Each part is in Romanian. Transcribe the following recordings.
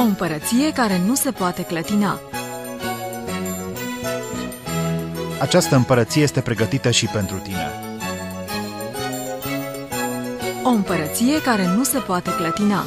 O împărăție care nu se poate clătina. Această împărăție este pregătită și pentru tine. O împărăție care nu se poate clătina.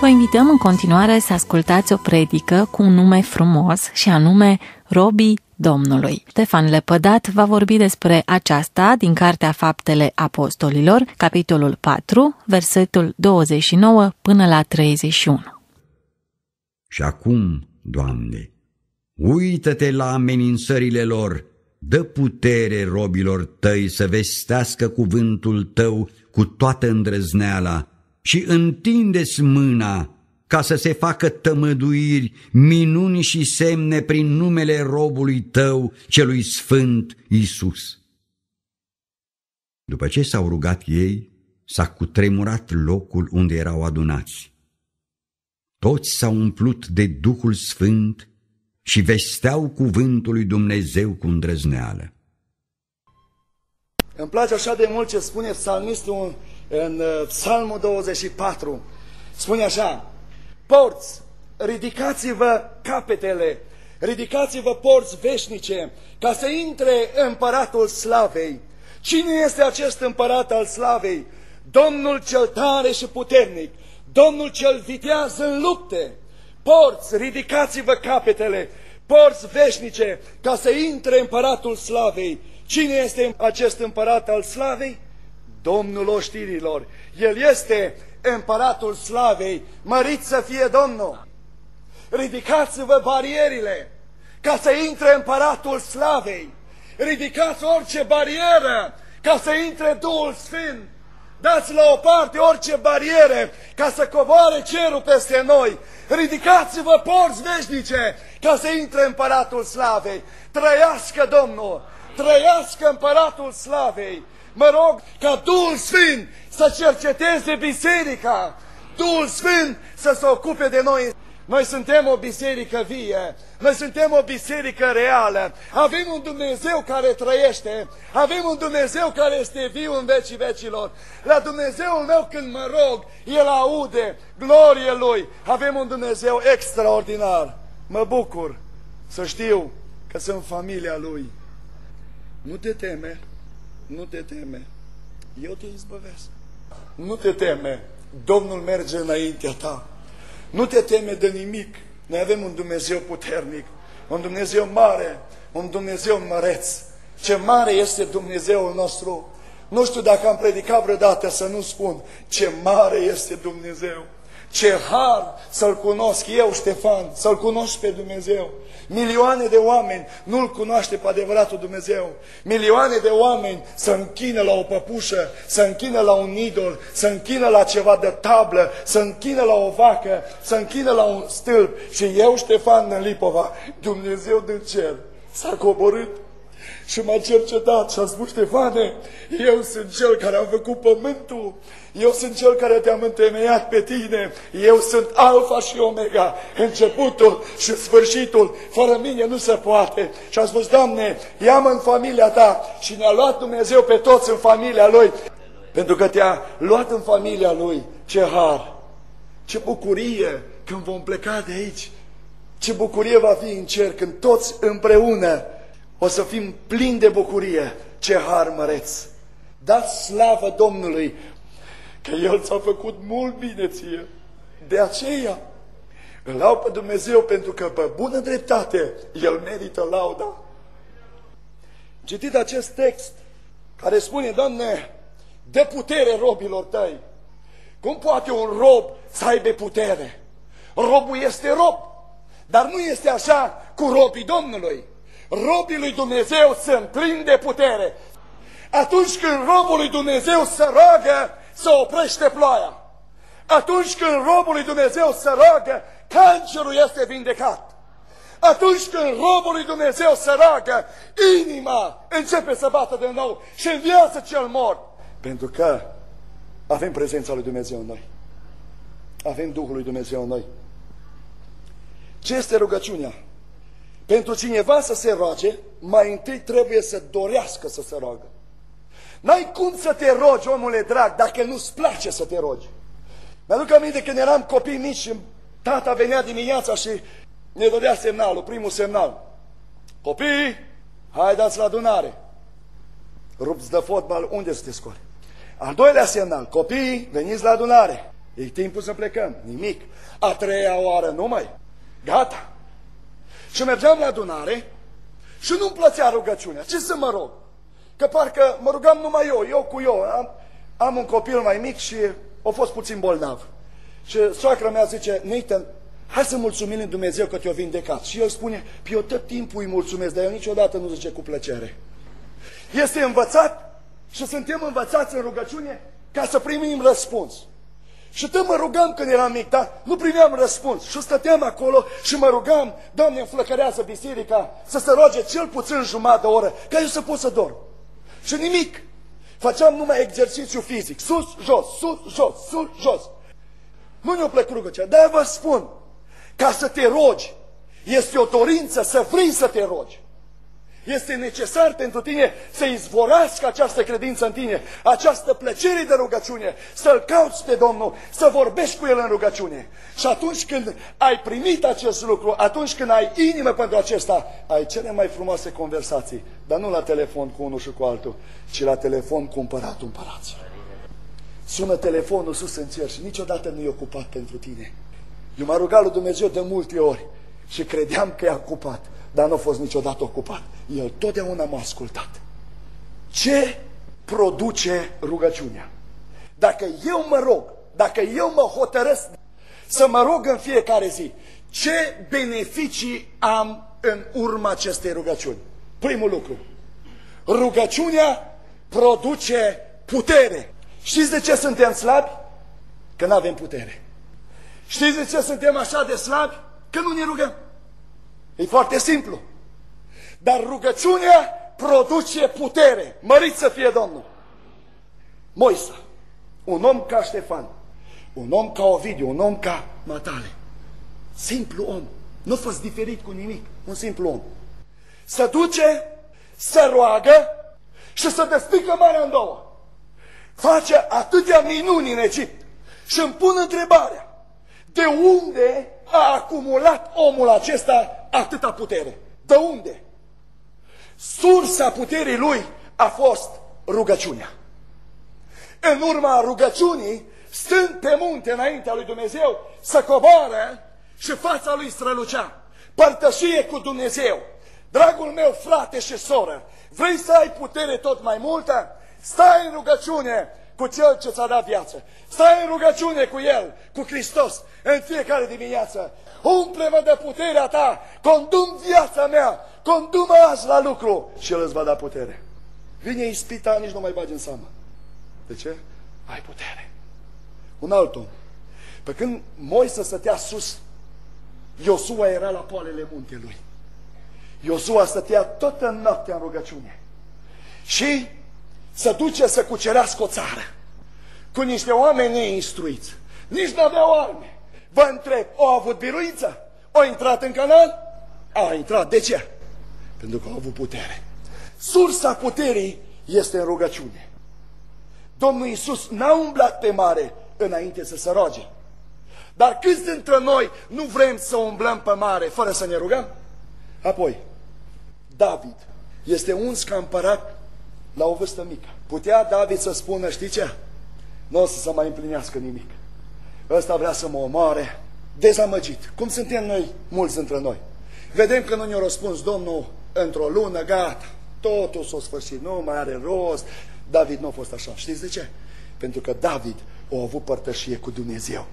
Vă invităm în continuare să ascultați o predică cu un nume frumos și anume Robii Domnului. Ștefan Lepădat va vorbi despre aceasta din Cartea Faptele Apostolilor, capitolul 4, versetul 29 până la 31. Și acum, Doamne, uită-te la amenințările lor, dă putere robilor tăi să vestească cuvântul tău cu toată îndrăzneala, și întindeți mâna ca să se facă tămăduiri, minuni și semne prin numele robului tău, celui sfânt Isus. După ce s-au rugat ei, s-a cutremurat locul unde erau adunați. Toți s-au umplut de Duhul Sfânt și vesteau cuvântul lui Dumnezeu cu îndrăzneală. Îmi place așa de mult ce spune psalmistul în uh, Psalmul 24. Spune așa, porți, ridicați-vă capetele, ridicați-vă porți veșnice, ca să intre împăratul slavei. Cine este acest împărat al slavei? Domnul cel tare și puternic, Domnul cel vitează în lupte. Porți, ridicați-vă capetele, porți veșnice, ca să intre împăratul slavei. Cine este acest împărat al slavei? Domnul oștirilor. El este împăratul slavei, mărit să fie Domnul. Ridicați-vă barierile ca să intre împăratul slavei. Ridicați orice barieră ca să intre Duhul Sfânt. Dați la o parte orice bariere ca să coboare cerul peste noi. Ridicați-vă porți veșnice ca să intre împăratul slavei. Trăiască Domnul! Trăiască împăratul slavei! Mă rog ca Duhul Sfânt să cerceteze biserica, Duhul Sfânt să se ocupe de noi. Noi suntem o biserică vie, noi suntem o biserică reală, avem un Dumnezeu care trăiește, avem un Dumnezeu care este viu în vecii vecilor. La Dumnezeul meu când mă rog, El aude, glorie Lui, avem un Dumnezeu extraordinar. Mă bucur să știu că sunt familia Lui. Nu te teme, nu te teme, eu te izbăvesc. Nu te teme, Domnul merge înaintea ta. Nu te teme de nimic. Noi avem un Dumnezeu puternic, un Dumnezeu mare, un Dumnezeu măreț. Ce mare este Dumnezeul nostru! Nu știu dacă am predicat vreodată să nu spun ce mare este Dumnezeu. Ce har să-L cunosc eu, Ștefan, să-L cunosc pe Dumnezeu. Milioane de oameni nu-L cunoaște pe adevăratul Dumnezeu. Milioane de oameni să închină la o păpușă, să închină la un idol, să închină la ceva de tablă, să închină la o vacă, să închină la un stâlp. Și eu, Ștefan Nălipova, Dumnezeu din cer, s-a coborât și m-a cercetat și a spus, Ștefane, eu sunt cel care am făcut pământul, eu sunt cel care te-am întemeiat pe tine, eu sunt alfa și omega, începutul și sfârșitul, fără mine nu se poate. Și a spus, Doamne, ia-mă în familia ta și ne-a luat Dumnezeu pe toți în familia Lui, pentru că te-a luat în familia Lui. Ce har, ce bucurie când vom pleca de aici, ce bucurie va fi în cer când toți împreună o să fim plini de bucurie. Ce har măreț! Dați slavă Domnului că El ți-a făcut mult bine ție. De aceea îl lau pe Dumnezeu pentru că pe bună dreptate El merită lauda. Citit acest text care spune, Doamne, de putere robilor tăi. Cum poate un rob să aibă putere? Robul este rob, dar nu este așa cu robii Domnului robii lui Dumnezeu sunt plini de putere. Atunci când robul lui Dumnezeu se roagă, se oprește ploaia. Atunci când robul lui Dumnezeu se roagă, cancerul este vindecat. Atunci când robul lui Dumnezeu se roagă, inima începe să bată de nou și înviață cel mort. Pentru că avem prezența lui Dumnezeu în noi. Avem Duhul lui Dumnezeu în noi. Ce este rugăciunea? Pentru cineva să se roage, mai întâi trebuie să dorească să se roagă. N-ai cum să te rogi, omule drag, dacă nu-ți place să te rogi. Mi-aduc aminte când eram copii mici și tata venea dimineața și ne dădea semnalul, primul semnal. Copii, haideți la adunare. Rupți de fotbal, unde să te scoli? Al doilea semnal, copii, veniți la adunare. E timpul să plecăm, nimic. A treia oară numai, gata. Și mergeam la adunare și nu-mi plăcea rugăciunea. Ce să mă rog? Că parcă mă rugam numai eu, eu cu eu. Am, am un copil mai mic și a fost puțin bolnav. Și soacra mea zice, Nathan, hai să mulțumim în Dumnezeu că te-a vindecat. Și el spune, pe eu tot timpul îi mulțumesc, dar eu niciodată nu zice cu plăcere. Este învățat și suntem învățați în rugăciune ca să primim răspuns. Și tot mă rugam când eram mic, dar nu primeam răspuns. Și stăteam acolo și mă rugam, Doamne, înflăcărează biserica să se roage cel puțin jumătate de oră, ca eu să pot să dorm. Și nimic. Făceam numai exercițiu fizic. Sus, jos, sus, jos, sus, jos. Nu ne-o plăcut rugăciunea. Dar vă spun, ca să te rogi, este o dorință să vrei să te rogi. Este necesar pentru tine să izvorască această credință în tine, această plăcere de rugăciune, să-L cauți pe Domnul, să vorbești cu El în rugăciune. Și atunci când ai primit acest lucru, atunci când ai inimă pentru acesta, ai cele mai frumoase conversații, dar nu la telefon cu unul și cu altul, ci la telefon cu împăratul împăraților. Sună telefonul sus în cer și niciodată nu e ocupat pentru tine. Eu m-am rugat lui Dumnezeu de multe ori și credeam că e ocupat dar nu a fost niciodată ocupat. El totdeauna m-a ascultat. Ce produce rugăciunea? Dacă eu mă rog, dacă eu mă hotărăsc să mă rog în fiecare zi, ce beneficii am în urma acestei rugăciuni? Primul lucru, rugăciunea produce putere. Știți de ce suntem slabi? Că nu avem putere. Știți de ce suntem așa de slabi? Că nu ne rugăm. E foarte simplu. Dar rugăciunea produce putere. Mărit să fie Domnul. Moisa, un om ca Ștefan, un om ca Ovidiu, un om ca Matale. Simplu om. Nu a fost diferit cu nimic. Un simplu om. Să duce, să roagă și să despică marea în două. Face atâtea minuni în Egipt. Și îmi pun întrebarea. De unde a acumulat omul acesta atâta putere? De unde? Sursa puterii lui a fost rugăciunea. În urma rugăciunii, stând pe munte înaintea lui Dumnezeu, să coboară și fața lui strălucea. Părtășie cu Dumnezeu. Dragul meu, frate și soră, vrei să ai putere tot mai multă? Stai în rugăciune cu Cel ce ți-a dat viață. Stai în rugăciune cu El, cu Hristos, în fiecare dimineață. Umple-mă de puterea ta, condum viața mea, condum azi la lucru și El îți va da putere. Vine ispita, nici nu mai bagi în seamă. De ce? Ai putere. Un alt om. Pe când Moise stătea sus, Iosua era la poalele muntelui. Iosua stătea toată noaptea în rugăciune. Și să duce să cucerească o țară cu niște oameni neinstruiți. Nici nu aveau arme. Vă întreb, au avut biruință? Au intrat în canal? A intrat. De ce? Pentru că au avut putere. Sursa puterii este în rugăciune. Domnul Iisus n-a umblat pe mare înainte să se roage. Dar câți dintre noi nu vrem să umblăm pe mare fără să ne rugăm? Apoi, David este uns ca împărat la o vârstă mică. Putea David să spună, știi ce? Nu o să se mai împlinească nimic. Ăsta vrea să mă omoare, dezamăgit. Cum suntem noi, mulți dintre noi. Vedem că nu ne-a răspuns Domnul într-o lună, gata, totul s-a sfârșit, nu mai are rost. David nu a fost așa. Știți de ce? Pentru că David a avut părtășie cu Dumnezeu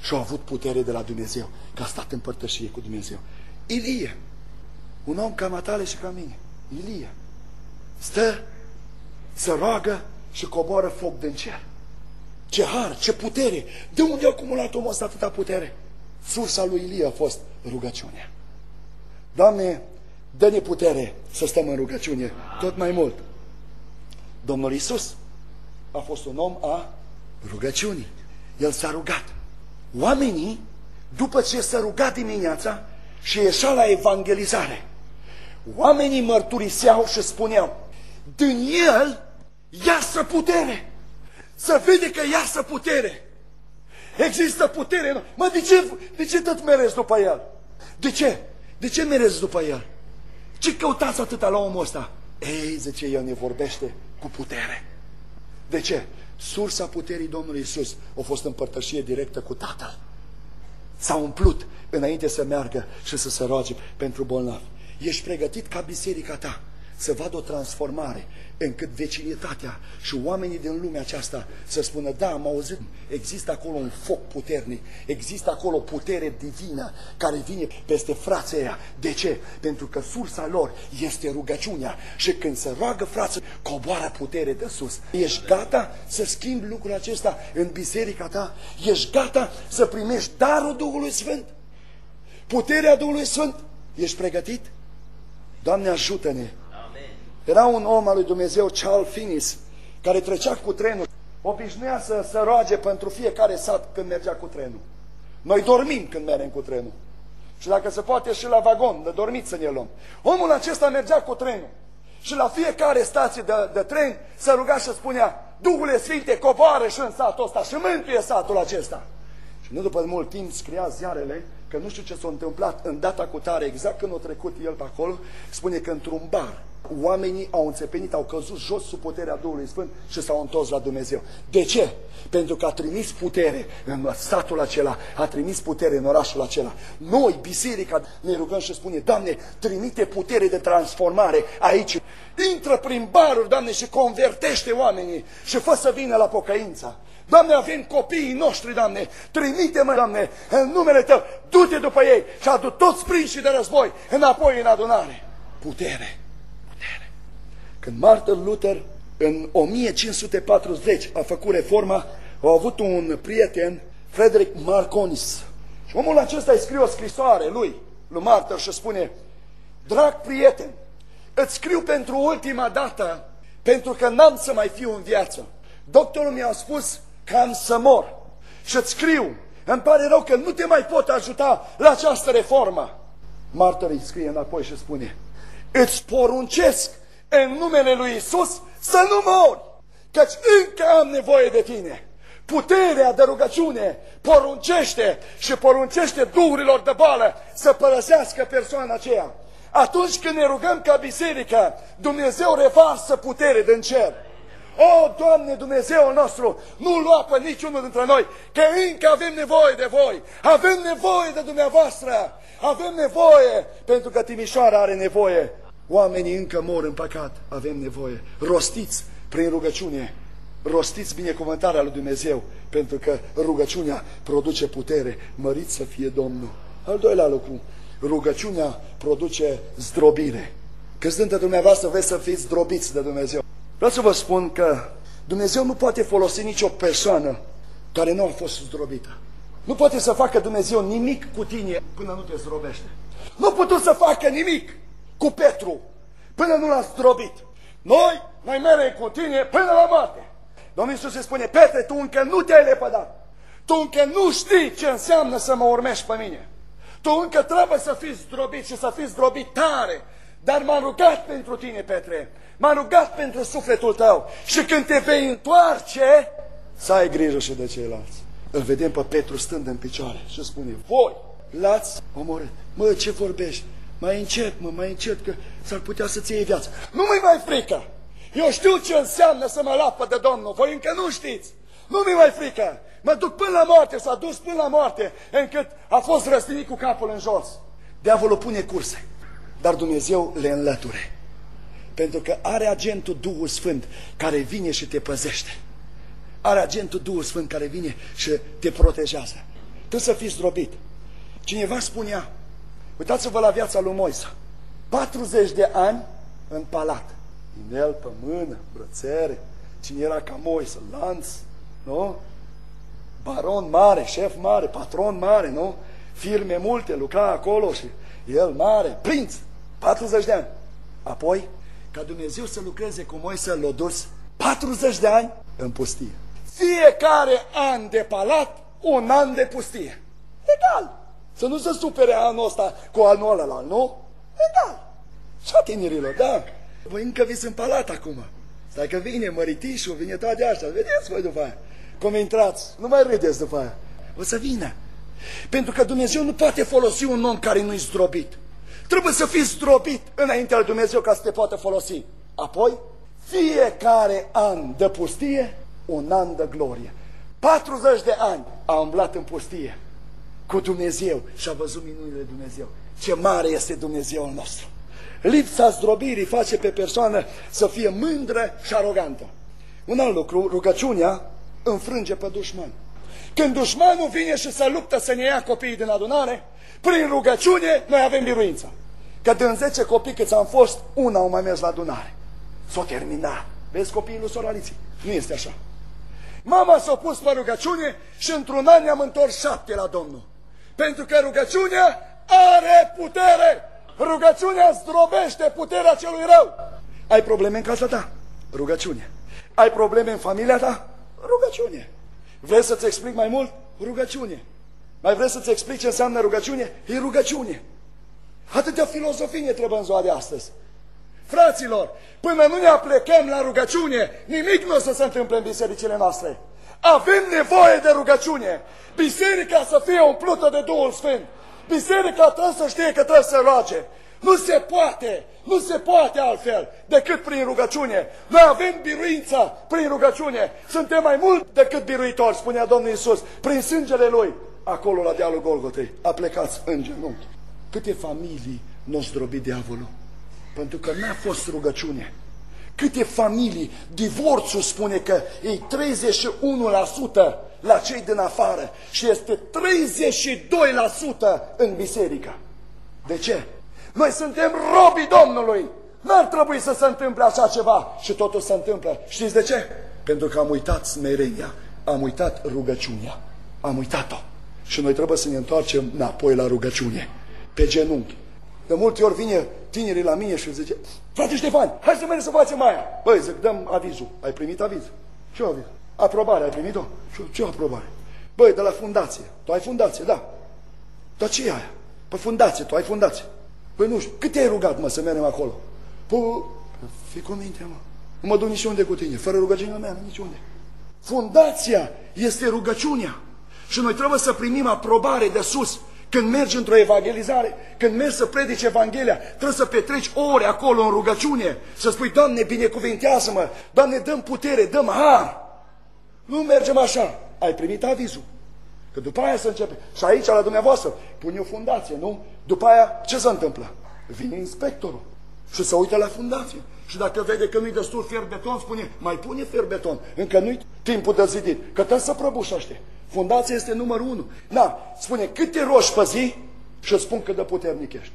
și a avut putere de la Dumnezeu, că a stat în părtășie cu Dumnezeu. Ilie, un om ca Matale și ca mine, Ilie, stă să roagă și coboară foc din cer. Ce har, ce putere! De unde a acumulat omul ăsta atâta putere? Sursa lui Ilie a fost rugăciunea. Doamne, dă-ne putere să stăm în rugăciune tot mai mult. Domnul Isus a fost un om a rugăciunii. El s-a rugat. Oamenii, după ce s-a rugat dimineața, și ieșea la evangelizare, oamenii mărturiseau și spuneau, din el iasă putere, să vede că iasă putere. Există putere. Mă, de ce, de ce tot merezi după el? De ce? De ce merezi după el? Ce căutați atâta la omul ăsta? Ei, zice, el ne vorbește cu putere. De ce? Sursa puterii Domnului Isus a fost împărtășie directă cu Tatăl. S-a umplut înainte să meargă și să se roage pentru bolnavi. Ești pregătit ca biserica ta să vadă o transformare încât vecinitatea și oamenii din lumea aceasta să spună, da, am auzit, există acolo un foc puternic, există acolo o putere divină care vine peste frații aia. De ce? Pentru că sursa lor este rugăciunea și când se roagă frații, coboară putere de sus. Ești gata să schimbi lucrul acesta în biserica ta? Ești gata să primești darul Duhului Sfânt? Puterea Duhului Sfânt? Ești pregătit? Doamne ajută-ne era un om al lui Dumnezeu, Charles Finis, care trecea cu trenul. Obișnuia să se roage pentru fiecare sat când mergea cu trenul. Noi dormim când mergem cu trenul. Și dacă se poate și la vagon, de dormit să ne luăm. Omul acesta mergea cu trenul. Și la fiecare stație de, de tren se ruga și spunea, Duhule Sfinte, coboară și în satul ăsta și mântuie satul acesta. Și nu după mult timp scria ziarele că nu știu ce s-a întâmplat în data cu tare, exact când a trecut el pe acolo, spune că într-un bar oamenii au înțepenit, au căzut jos sub puterea Duhului Sfânt și s-au întors la Dumnezeu. De ce? Pentru că a trimis putere în statul acela, a trimis putere în orașul acela. Noi, biserica, ne rugăm și spune, Doamne, trimite putere de transformare aici. Intră prin baruri, Doamne, și convertește oamenii și fă să vină la pocăință. Doamne, avem copiii noștri, Doamne, trimite-mă, Doamne, în numele Tău, du-te după ei și adu toți prinși de război înapoi în adunare. Putere. Când Martin Luther în 1540 a făcut reforma, a avut un prieten, Frederick Marconis. Și omul acesta îi scrie o scrisoare lui, lui Martin și spune, Drag prieten, îți scriu pentru ultima dată, pentru că n-am să mai fiu în viață. Doctorul mi-a spus că am să mor. Și îți scriu, îmi pare rău că nu te mai pot ajuta la această reformă. Martin îi scrie înapoi și spune, îți poruncesc în numele lui Isus să nu mori, căci încă am nevoie de tine. Puterea de rugăciune poruncește și poruncește duhurilor de boală să părăsească persoana aceea. Atunci când ne rugăm ca biserică, Dumnezeu revarsă putere din cer. O, Doamne Dumnezeu nostru, nu lua pe niciunul dintre noi, că încă avem nevoie de voi, avem nevoie de dumneavoastră, avem nevoie, pentru că Timișoara are nevoie Oamenii încă mor în păcat, avem nevoie. Rostiți prin rugăciune, rostiți binecuvântarea lui Dumnezeu, pentru că rugăciunea produce putere. Măriți să fie Domnul. Al doilea lucru, rugăciunea produce zdrobire. Câți dintre dumneavoastră vreți să fiți zdrobiți de Dumnezeu? Vreau să vă spun că Dumnezeu nu poate folosi nicio persoană care nu a fost zdrobită. Nu poate să facă Dumnezeu nimic cu tine până nu te zdrobește. Nu putut să facă nimic cu Petru până nu l-a zdrobit. Noi, noi mergem cu tine până la moarte. Domnul Iisus se spune, Petre, tu încă nu te-ai lepădat. Tu încă nu știi ce înseamnă să mă urmești pe mine. Tu încă trebuie să fii zdrobit și să fii zdrobit tare. Dar m-am rugat pentru tine, Petre. M-am rugat pentru sufletul tău. Și când te vei întoarce, să ai grijă și de ceilalți. Îl vedem pe Petru stând în picioare și spune, voi l-ați omorât. Mă, ce vorbești? mai încet, mă, mai încet, că s-ar putea să-ți iei viața. Nu mi mai frică! Eu știu ce înseamnă să mă lapă de Domnul, voi încă nu știți. Nu mi mai frică! Mă duc până la moarte, s-a dus până la moarte, încât a fost răstinit cu capul în jos. Diavolul pune curse, dar Dumnezeu le înlăture. Pentru că are agentul Duhul Sfânt care vine și te păzește. Are agentul Duhul Sfânt care vine și te protejează. Tu să fii zdrobit. Cineva spunea, Uitați-vă la viața lui Moisa. 40 de ani în palat. Inel pe mână, brățere. Cine era ca Moisa? Lanț, nu? Baron mare, șef mare, patron mare, nu? Firme multe, lucra acolo și el mare, prinț, 40 de ani. Apoi, ca Dumnezeu să lucreze cu Moisa, l-a dus 40 de ani în pustie. Fiecare an de palat, un an de pustie. Egal. Să nu se supere anul ăsta cu anul ăla, nu? E da. Și a tinerilor, da. Voi încă vi în palat acum. Stai că vine măritișul, vine toate astea. Vedeți voi după aia. Cum intrați, nu mai râdeți după aia. O să vină. Pentru că Dumnezeu nu poate folosi un om care nu-i zdrobit. Trebuie să fii zdrobit înaintea lui Dumnezeu ca să te poată folosi. Apoi, fiecare an de pustie, un an de glorie. 40 de ani a umblat în pustie cu Dumnezeu și a văzut minunile Dumnezeu. Ce mare este Dumnezeul nostru. Lipsa zdrobirii face pe persoană să fie mândră și arogantă. Un alt lucru, rugăciunea înfrânge pe dușman. Când dușmanul vine și se luptă să ne ia copiii din adunare, prin rugăciune noi avem biruința. Că din 10 copii câți am fost, una au mai mers la adunare. S-o termina. Vezi copiii lui Soraliții? Nu este așa. Mama s-a pus pe rugăciune și într-un an ne-am întors șapte la Domnul. Pentru că rugăciunea are putere. Rugăciunea zdrobește puterea celui rău. Ai probleme în casa ta? Rugăciune. Ai probleme în familia ta? Rugăciune. Vrei să-ți explic mai mult? Rugăciune. Mai vreți să-ți explic ce înseamnă rugăciune? E rugăciune. Atâtea filozofie ne trebuie în ziua de astăzi. Fraților, până nu ne aplecăm la rugăciune, nimic nu o să se întâmple în bisericile noastre. Avem nevoie de rugăciune. Biserica să fie umplută de Duhul Sfânt. Biserica trebuie să știe că trebuie să roage. Nu se poate, nu se poate altfel decât prin rugăciune. Noi avem biruința prin rugăciune. Suntem mai mult decât biruitori, spunea Domnul Iisus, prin sângele Lui. Acolo la dealul Golgotei, a plecat în genunchi. Câte familii nu zdrobi diavolul? Pentru că n-a fost rugăciune. Câte familii, divorțul spune că e 31% la cei din afară și este 32% în biserică. De ce? Noi suntem robii Domnului. N-ar trebui să se întâmple așa ceva și totul se întâmplă. Știți de ce? Pentru că am uitat smerenia, am uitat rugăciunea, am uitat-o. Și noi trebuie să ne întoarcem înapoi la rugăciune, pe genunchi. De multe ori vine tinerii la mine și zice, frate Ștefan, hai să mergem să facem aia. Băi, zic, dăm avizul. Ai primit aviz? Ce aviz? Aprobare, ai primit-o? Ce aprobare? Băi, de la fundație. Tu ai fundație, da. Dar ce e aia? Păi fundație, tu ai fundație. Păi nu știu, cât ai rugat, mă, să mergem acolo? Păi, fi cu minte, mă. Nu mă duc niciunde cu tine, fără rugăciunea mea, niciunde. Fundația este rugăciunea. Și noi trebuie să primim aprobare de sus. Când mergi într-o evangelizare, când mergi să predici Evanghelia, trebuie să petreci ore acolo în rugăciune, să spui, Doamne, binecuvintează-mă, Doamne, dăm putere, dăm har. Nu mergem așa. Ai primit avizul. Că după aia să începe. Și aici, la dumneavoastră, pune o fundație, nu? După aia, ce se întâmplă? Vine inspectorul și se uită la fundație. Și dacă vede că nu-i destul fier beton, spune, mai pune fier beton. Încă nu-i timpul de zidit, că trebuie să prăbușește. Fundația este numărul unu. Da, spune, cât te rogi pe zi și îți spun cât de puternic ești.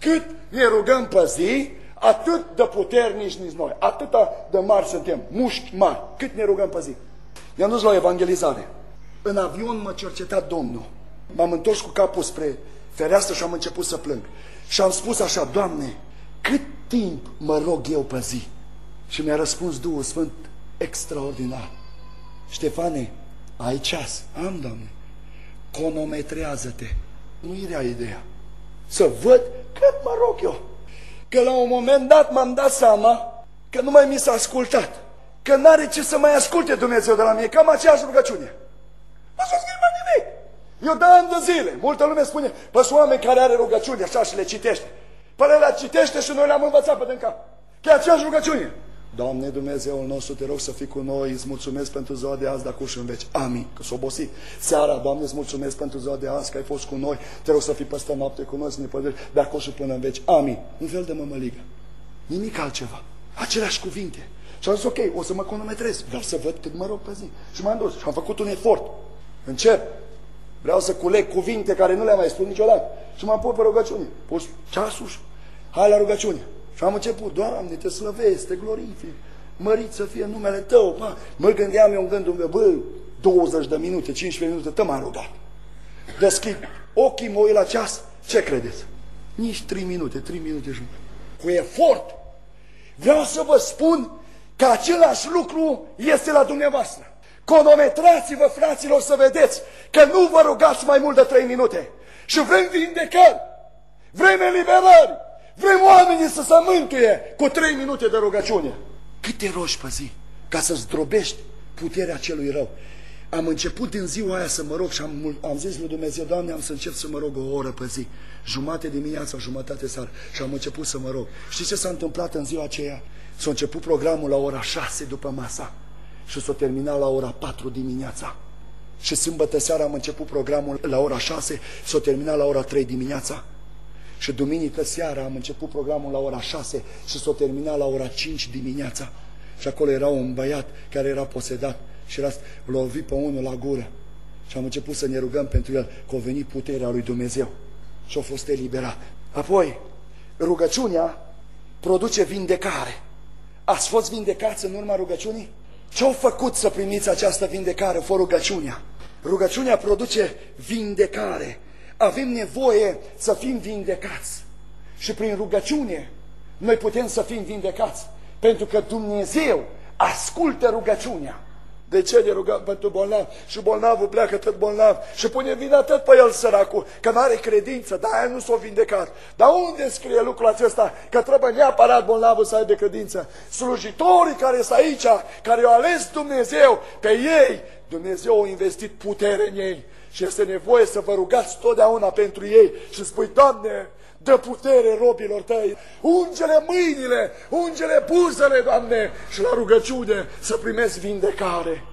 Cât ne rugăm pe zi, atât de puternici nici noi, atâta de mari suntem, mușchi mari, cât ne rugăm pe zi. I-am dus la o evangelizare. În avion m-a cercetat Domnul. M-am întors cu capul spre fereastră și am început să plâng. Și am spus așa, Doamne, cât timp mă rog eu pe zi? Și mi-a răspuns Duhul Sfânt extraordinar. Ștefane, ai ceas? Am, Doamne. Conometrează-te. Nu era ideea. Să văd cât mă rog eu. Că la un moment dat m-am dat seama că nu mai mi s-a ascultat. Că n-are ce să mai asculte Dumnezeu de la mine. Cam aceeași rugăciune. Nu s-a schimbat nimic. Eu de ani de zile. Multă lume spune, păi sunt oameni care are rugăciuni așa și le citește. Păi le citește și noi le-am învățat pe din cap. Că e aceeași rugăciune. Doamne Dumnezeul nostru, te rog să fii cu noi, îți mulțumesc pentru ziua de azi, de acum și în veci. Amin. Că s-o obosit. Seara, Doamne, îți mulțumesc pentru ziua de azi, că ai fost cu noi, te rog să fii peste noapte cu noi, să ne păzești de acum și până în veci. Amin. Un fel de mămăligă. Nimic altceva. Aceleași cuvinte. Și am zis, ok, o să mă cronometrez, vreau să văd cât mă rog pe zi. Și m-am dus și am făcut un efort. Încep. Vreau să culeg cuvinte care nu le-am mai spus niciodată. Și m-am pus pe rugăciune. Pus ceasul și hai la rugăciune. Și am început, Doamne, te slăvesc, te glorific, mărit să fie numele Tău. Mă, mă gândeam eu în gândul meu, bă, 20 de minute, 15 minute, te m-am rugat. Deschid ochii, mă uit la ceas, ce credeți? Nici 3 minute, 3 minute și Cu efort. Vreau să vă spun că același lucru este la dumneavoastră. Conometrați-vă, fraților, să vedeți că nu vă rugați mai mult de trei minute. Și vrem vindecări. Vrem eliberări. Vrem oamenii să se mântuie cu trei minute de rugăciune. Cât te rogi pe zi ca să zdrobești puterea celui rău? Am început din ziua aia să mă rog și am, am zis lui Dumnezeu, Doamne, am să încep să mă rog o oră pe zi, jumate dimineața, jumătate seara și am început să mă rog. Știți ce s-a întâmplat în ziua aceea? S-a început programul la ora 6 după masa și s-a terminat la ora 4 dimineața. Și sâmbătă seara am început programul la ora 6, s-a terminat la ora 3 dimineața. Și duminică seara am început programul la ora 6 și s-a terminat la ora 5 dimineața. Și acolo era un băiat care era posedat și l-a lovit pe unul la gură. Și am început să ne rugăm pentru el că a venit puterea lui Dumnezeu și a fost eliberat. Apoi, rugăciunea produce vindecare. Ați fost vindecați în urma rugăciunii? Ce-au făcut să primiți această vindecare fără rugăciunea? Rugăciunea produce vindecare. Avem nevoie să fim vindecați. Și prin rugăciune noi putem să fim vindecați. Pentru că Dumnezeu ascultă rugăciunea. De ce ne rugăm pentru bolnav? Și bolnavul pleacă tot bolnav și pune vina tot pe el săracul, că nu are credință, dar aia nu s-a vindecat. Dar unde scrie lucrul acesta? Că trebuie neapărat bolnavul să aibă credință. Slujitorii care sunt aici, care au ales Dumnezeu, pe ei, Dumnezeu a investit putere în ei. Și este nevoie să vă rugați totdeauna pentru ei și spui, Doamne, Dă putere robilor tăi, ungele mâinile, ungele buzele, Doamne, și la rugăciune să primesc vindecare.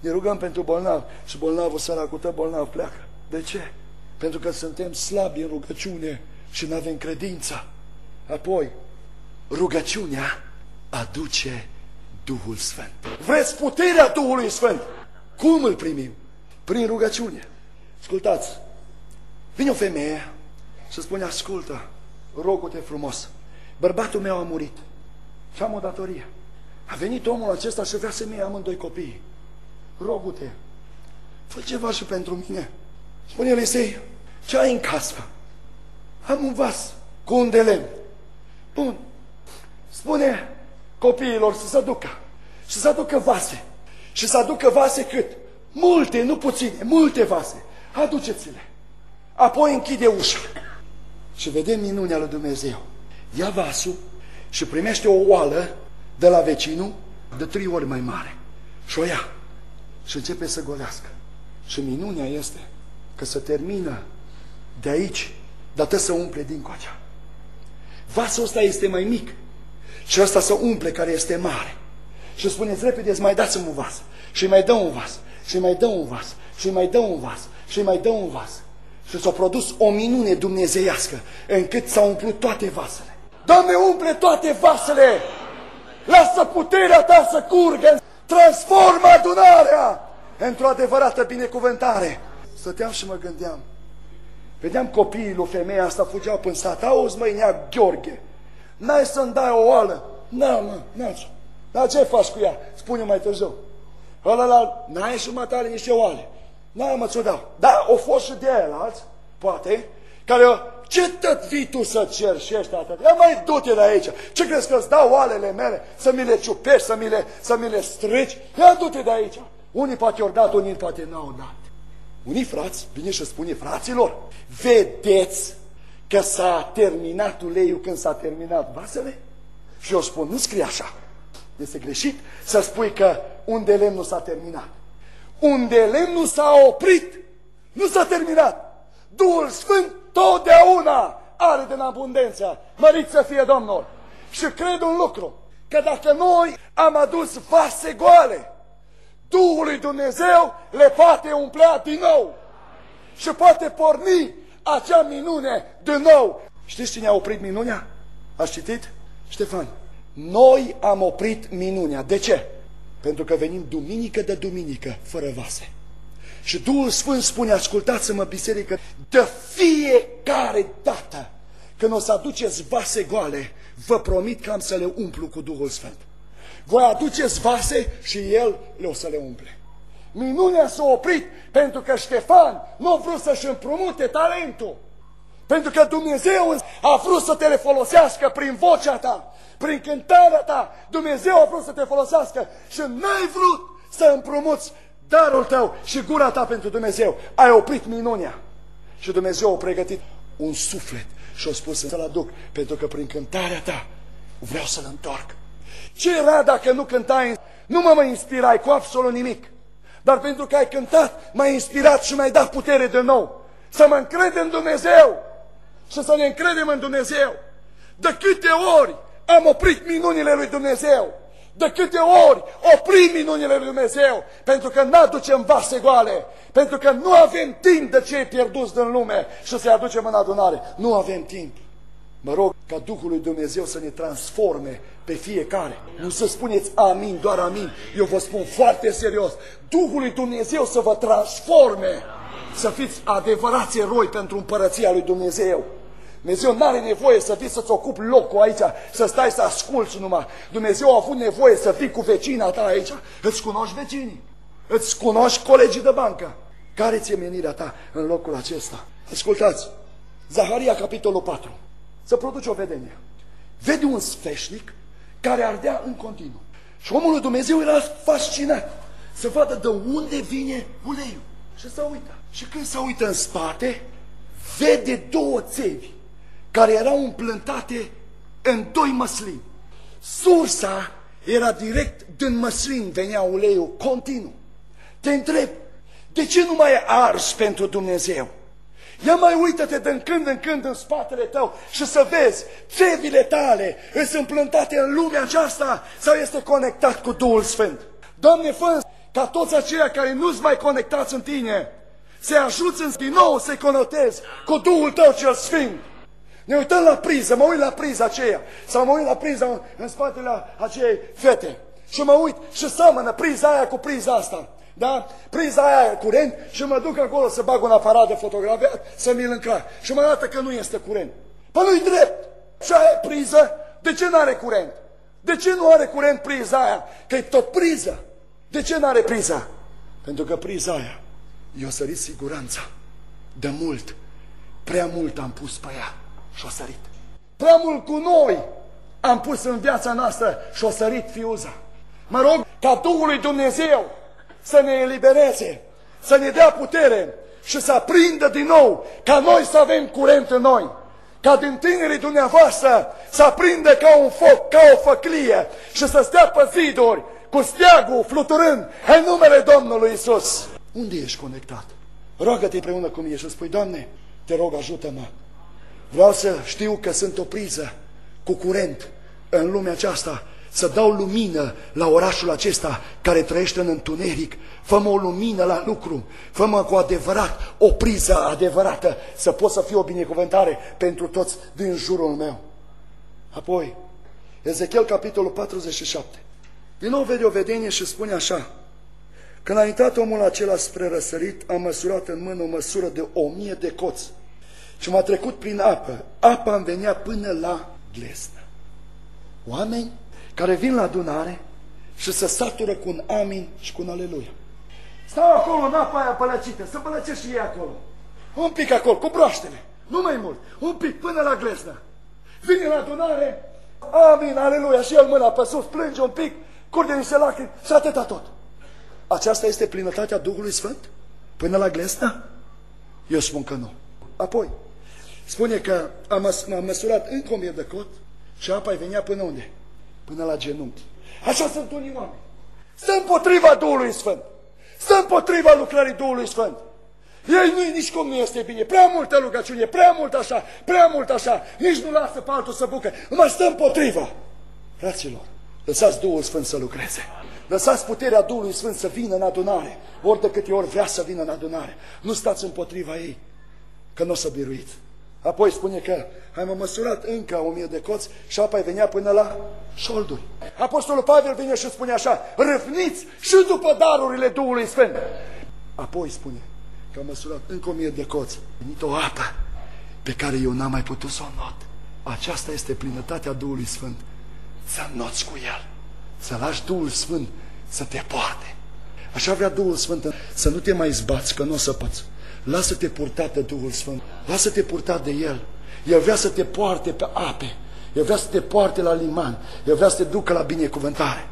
Ne rugăm pentru bolnav și bolnavul săracul tău bolnav pleacă. De ce? Pentru că suntem slabi în rugăciune și nu avem credință. Apoi, rugăciunea aduce Duhul Sfânt. Vreți puterea Duhului Sfânt? Cum îl primim? Prin rugăciune. Ascultați, vine o femeie și spune, ascultă, rogul-te frumos, bărbatul meu a murit și am o datorie. A venit omul acesta și vrea să-mi ia amândoi copii. Rogul-te, fă ceva și pentru mine. Spune Elisei, ce ai în casă? Am un vas cu un de lemn. Bun. Spune copiilor să se ducă. Și să aducă vase. Și să aducă vase cât? Multe, nu puține, multe vase. Aduceți-le. Apoi închide ușa și vedem minunea lui Dumnezeu. Ia vasul și primește o oală de la vecinul de trei ori mai mare. Și o ia și începe să golească. Și minunea este că se termină de aici, dar trebuie să umple din coacea. Vasul ăsta este mai mic și ăsta să umple care este mare. Și spuneți repede, mai dați-mi un vas. Și mai dă un vas. Și mai dă un vas. Și mai dă un vas. Și mai dă un vas. Și s-a produs o minune dumnezeiască, încât s-au umplut toate vasele. Doamne, umple toate vasele! Lasă puterea ta să curgă! Transformă adunarea într-o adevărată binecuvântare. Stăteam și mă gândeam. Vedeam copiii lui femeia asta fugeau până sat. Auzi, măi, nea Gheorghe, n-ai să-mi dai o oală? Na, mă, n-ai Dar ce faci cu ea? Spune mai târziu. Ăla, n-ai și mă tare niște oale. N-am mă ți-o dau. Da, o fost și de alți, poate, care ce tot vii tu să cerșești atât? Ia mai du-te de aici. Ce crezi că îți dau oalele mele să mi le ciupești, să mi le, să mi le strici? Ia du-te de aici. Unii poate ori dat, unii poate n-au dat. Unii frați vine și spune, fraților, vedeți că s-a terminat uleiul când s-a terminat vasele? Și eu spun, nu scrie așa. Este greșit să spui că un de lemn nu s-a terminat unde lemnul s-a oprit, nu s-a terminat. Duhul Sfânt totdeauna are din abundență. Mărit să fie Domnul. Și cred un lucru, că dacă noi am adus vase goale, Duhul lui Dumnezeu le poate umplea din nou. Și poate porni acea minune din nou. Știți cine a oprit minunea? Ați citit? Ștefan. Noi am oprit minunea. De ce? Pentru că venim duminică de duminică, fără vase. Și Duhul Sfânt spune, ascultați-mă, biserică, de fiecare dată când o să aduceți vase goale, vă promit că am să le umplu cu Duhul Sfânt. Voi aduceți vase și El le o să le umple. Minunea s-a oprit pentru că Ștefan nu a vrut să-și împrumute talentul. Pentru că Dumnezeu a vrut să te le folosească prin vocea ta prin cântarea ta, Dumnezeu a vrut să te folosească și n-ai vrut să împrumuți darul tău și gura ta pentru Dumnezeu. Ai oprit minunea. Și Dumnezeu a pregătit un suflet și a spus să-l aduc, pentru că prin cântarea ta vreau să-l întorc. Ce era dacă nu cântai, nu mă mai inspirai cu absolut nimic, dar pentru că ai cântat, m-ai inspirat și mi-ai dat putere de nou. Să mă încred în Dumnezeu și să ne încredem în Dumnezeu. De câte ori am oprit minunile lui Dumnezeu, de câte ori oprim minunile lui Dumnezeu, pentru că nu aducem vase goale, pentru că nu avem timp de cei pierduți din lume și să-i aducem în adunare. Nu avem timp. Mă rog ca Duhul lui Dumnezeu să ne transforme pe fiecare. Nu să spuneți amin, doar amin. Eu vă spun foarte serios. Duhul lui Dumnezeu să vă transforme. Să fiți adevărați eroi pentru împărăția lui Dumnezeu. Dumnezeu nu are nevoie să vii să-ți ocupi locul aici, să stai să asculți numai. Dumnezeu a avut nevoie să fii cu vecina ta aici. Îți cunoști vecinii, îți cunoști colegii de bancă. Care ți-e menirea ta în locul acesta? Ascultați, Zaharia, capitolul 4. Să produce o vedenie. Vede un sfeșnic care ardea în continuu. Și omul lui Dumnezeu era fascinat să vadă de unde vine uleiul. Și să uită. Și când se uită în spate, vede două țevi care erau împlântate în doi măslini. Sursa era direct din măslin, venea uleiul continuu. Te întreb, de ce nu mai ars pentru Dumnezeu? Ia mai uită-te din când în când în spatele tău și să vezi țevile tale sunt împlântate în lumea aceasta sau este conectat cu Duhul Sfânt. Doamne, fă ca toți aceia care nu-ți mai conectați în tine, să ajuți din nou să-i conotezi cu Duhul tău cel Sfânt. Ne uităm la priză, mă uit la priza aceea, sau mă uit la priza în spatele acelei fete. Și mă uit și seamănă priza aia cu priza asta. Da? Priza aia curent și mă duc acolo să bag un aparat de fotografiat să mi-l încarc. Și mă arată că nu este curent. Păi nu-i drept. Și aia e priză. De ce nu are curent? De ce nu are curent priza aia? Că e tot priză. De ce nu are priza? Pentru că priza aia i-a sărit siguranța. De mult, prea mult am pus pe ea și-o sărit. Prea mult cu noi am pus în viața noastră și-o sărit fiuza. Mă rog ca Duhul lui Dumnezeu să ne elibereze, să ne dea putere și să aprindă din nou, ca noi să avem curent în noi. Ca din tinerii dumneavoastră să aprindă ca un foc, ca o făclie și să stea pe ziduri cu steagul fluturând în numele Domnului Isus. Unde ești conectat? Roagă-te împreună cu mine și spui, Doamne, te rog, ajută-mă Vreau să știu că sunt o priză cu curent în lumea aceasta, să dau lumină la orașul acesta care trăiește în întuneric. Fă-mă o lumină la lucru, fă-mă cu adevărat o priză adevărată, să pot să fiu o binecuvântare pentru toți din jurul meu. Apoi, Ezechiel, capitolul 47. Din nou vede o vedenie și spune așa, Când a intrat omul acela spre răsărit, a măsurat în mână o măsură de o mie de coți și m-a trecut prin apă. Apa îmi venea până la glesnă. Oameni care vin la adunare și se satură cu un amin și cu un aleluia. Stau acolo în apa aia pălăcită, să pălăcești și ei acolo. Un pic acolo, cu broaștele, nu mai mult, un pic până la glesnă. Vine la adunare, amin, aleluia, și el mâna pe sus, plânge un pic, curge niște lacrimi și atâta tot. Aceasta este plinătatea Duhului Sfânt? Până la glesnă? Eu spun că nu. Apoi, Spune că a, măs a măsurat încă o mie de cot și apa îi venea până unde? Până la genunchi. Așa sunt unii oameni. Stă împotriva Duhului Sfânt. Stă împotriva lucrării Duhului Sfânt. Ei nu nici cum nu este bine. Prea multă rugăciune, prea mult așa, prea mult așa. Nici nu lasă pe altul să bucă. Numai stă împotriva. Fraților, lăsați Duhul Sfânt să lucreze. Lăsați puterea Duhului Sfânt să vină în adunare. Ori de câte ori vrea să vină în adunare. Nu stați împotriva ei, că nu o să biruiți. Apoi spune că am măsurat încă o mie de coți și apa venea până la șolduri. Apostolul Pavel vine și spune așa, râvniți și după darurile Duhului Sfânt. Apoi spune că am măsurat încă o mie de coți. Venit o apă pe care eu n-am mai putut să o not. Aceasta este plinătatea Duhului Sfânt. Să noți cu El. Să lași Duhul Sfânt să te poarte. Așa vrea Duhul Sfânt să nu te mai zbați, că nu o să poți. Lasă-te purtat de Duhul Sfânt. Lasă-te purtat de El. El vrea să te poarte pe ape. El vrea să te poarte la liman. El vrea să te ducă la binecuvântare.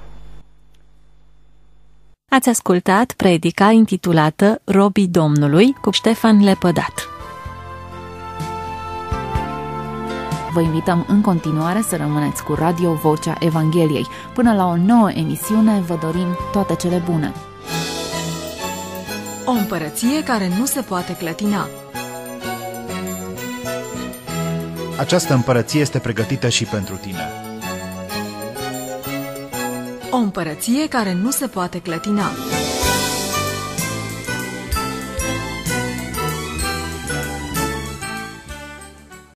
Ați ascultat predica intitulată Robii Domnului cu Ștefan Lepădat. Vă invităm în continuare să rămâneți cu Radio Vocea Evangheliei. Până la o nouă emisiune, vă dorim toate cele bune! O împărăție care nu se poate clătina. Această împărăție este pregătită și pentru tine. O împărăție care nu se poate clătina.